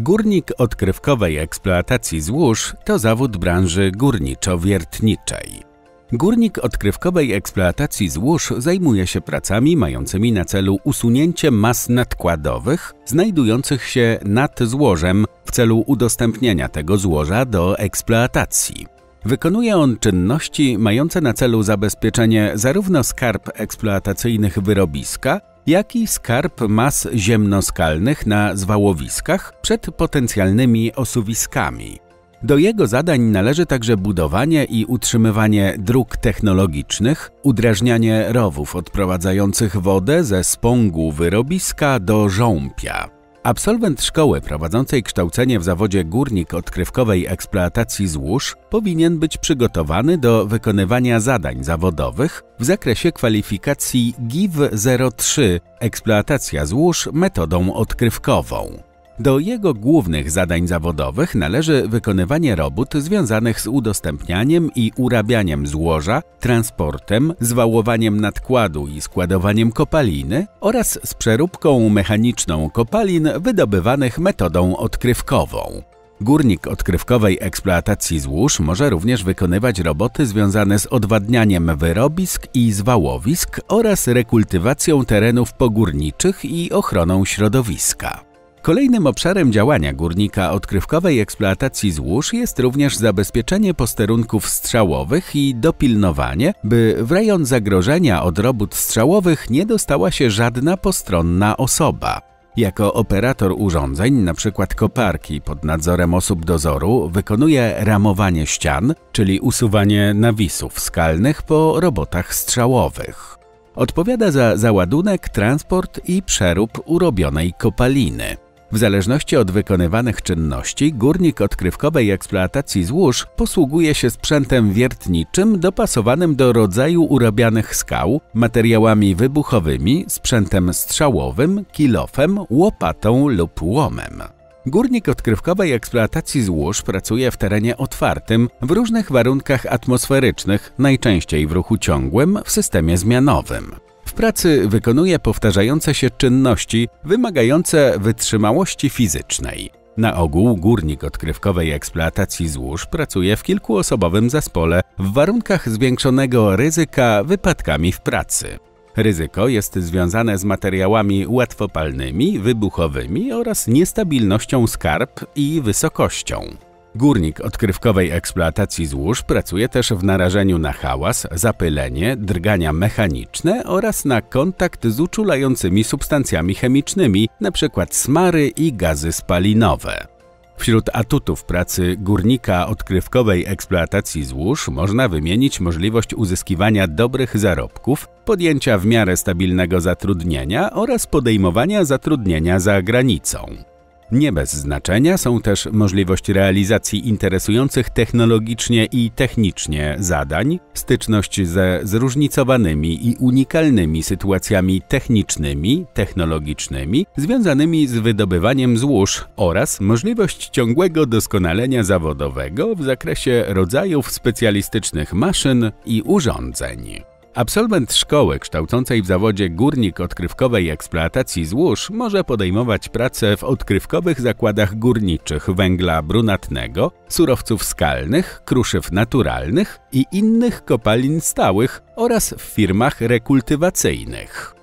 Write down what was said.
Górnik odkrywkowej eksploatacji złóż to zawód branży górniczo-wiertniczej. Górnik odkrywkowej eksploatacji złóż zajmuje się pracami mającymi na celu usunięcie mas nadkładowych znajdujących się nad złożem w celu udostępnienia tego złoża do eksploatacji. Wykonuje on czynności mające na celu zabezpieczenie zarówno skarb eksploatacyjnych wyrobiska, jak i skarb mas ziemnoskalnych na zwałowiskach przed potencjalnymi osuwiskami. Do jego zadań należy także budowanie i utrzymywanie dróg technologicznych, udrażnianie rowów odprowadzających wodę ze spągu wyrobiska do żąpia. Absolwent szkoły prowadzącej kształcenie w zawodzie górnik odkrywkowej eksploatacji złóż powinien być przygotowany do wykonywania zadań zawodowych w zakresie kwalifikacji GIW 03 eksploatacja złóż metodą odkrywkową. Do jego głównych zadań zawodowych należy wykonywanie robót związanych z udostępnianiem i urabianiem złoża, transportem, zwałowaniem nadkładu i składowaniem kopaliny oraz z przeróbką mechaniczną kopalin wydobywanych metodą odkrywkową. Górnik odkrywkowej eksploatacji złóż może również wykonywać roboty związane z odwadnianiem wyrobisk i zwałowisk oraz rekultywacją terenów pogórniczych i ochroną środowiska. Kolejnym obszarem działania górnika odkrywkowej eksploatacji złóż jest również zabezpieczenie posterunków strzałowych i dopilnowanie, by w rejon zagrożenia od robót strzałowych nie dostała się żadna postronna osoba. Jako operator urządzeń, np. koparki pod nadzorem osób dozoru, wykonuje ramowanie ścian, czyli usuwanie nawisów skalnych po robotach strzałowych. Odpowiada za załadunek, transport i przerób urobionej kopaliny. W zależności od wykonywanych czynności, górnik odkrywkowej eksploatacji złóż posługuje się sprzętem wiertniczym dopasowanym do rodzaju urabianych skał, materiałami wybuchowymi, sprzętem strzałowym, kilofem, łopatą lub łomem. Górnik odkrywkowej eksploatacji złóż pracuje w terenie otwartym, w różnych warunkach atmosferycznych, najczęściej w ruchu ciągłym, w systemie zmianowym pracy wykonuje powtarzające się czynności wymagające wytrzymałości fizycznej. Na ogół górnik odkrywkowej eksploatacji złóż pracuje w kilkuosobowym zespole w warunkach zwiększonego ryzyka wypadkami w pracy. Ryzyko jest związane z materiałami łatwopalnymi, wybuchowymi oraz niestabilnością skarb i wysokością. Górnik odkrywkowej eksploatacji złóż pracuje też w narażeniu na hałas, zapylenie, drgania mechaniczne oraz na kontakt z uczulającymi substancjami chemicznymi, np. smary i gazy spalinowe. Wśród atutów pracy górnika odkrywkowej eksploatacji złóż można wymienić możliwość uzyskiwania dobrych zarobków, podjęcia w miarę stabilnego zatrudnienia oraz podejmowania zatrudnienia za granicą. Nie bez znaczenia są też możliwość realizacji interesujących technologicznie i technicznie zadań, styczność ze zróżnicowanymi i unikalnymi sytuacjami technicznymi, technologicznymi związanymi z wydobywaniem złóż oraz możliwość ciągłego doskonalenia zawodowego w zakresie rodzajów specjalistycznych maszyn i urządzeń. Absolwent szkoły kształcącej w zawodzie górnik odkrywkowej eksploatacji złóż może podejmować pracę w odkrywkowych zakładach górniczych węgla brunatnego, surowców skalnych, kruszyw naturalnych i innych kopalin stałych oraz w firmach rekultywacyjnych.